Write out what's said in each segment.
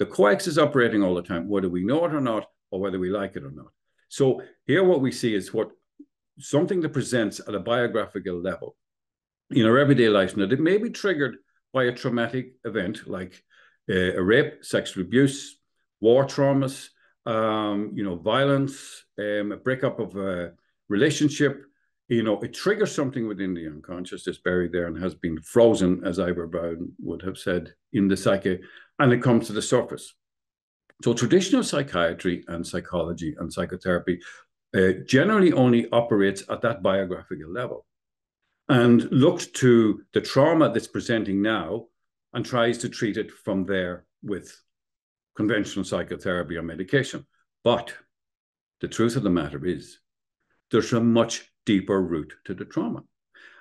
The coex is operating all the time, whether we know it or not, or whether we like it or not. So here what we see is what something that presents at a biographical level in our everyday life. Now, it may be triggered by a traumatic event like uh, a rape, sexual abuse, war traumas, um, you know, violence, um, a breakup of a relationship. You know, it triggers something within the unconscious that's buried there and has been frozen, as Ivor Browne would have said, in the psyche, and it comes to the surface. So traditional psychiatry and psychology and psychotherapy uh, generally only operates at that biographical level and looks to the trauma that's presenting now and tries to treat it from there with conventional psychotherapy or medication. But the truth of the matter is, there's a much deeper root to the trauma.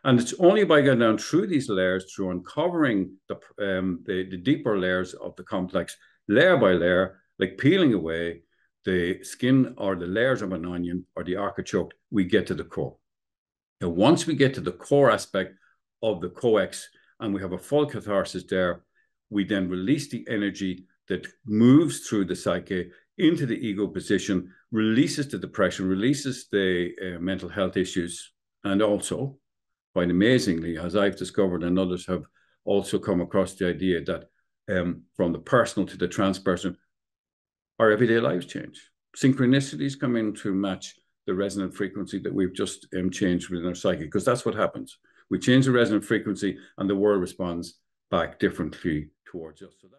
And it's only by going down through these layers, through uncovering the, um, the, the deeper layers of the complex, layer by layer, like peeling away the skin or the layers of an onion or the artichoke, we get to the core. And once we get to the core aspect of the coex and we have a full catharsis there, we then release the energy that moves through the psyche into the ego position, releases the depression, releases the uh, mental health issues, and also, quite amazingly, as I've discovered and others have also come across the idea that um, from the personal to the transpersonal, our everyday lives change. Synchronicities come in to match the resonant frequency that we've just um, changed within our psyche, because that's what happens. We change the resonant frequency and the world responds back differently towards us. So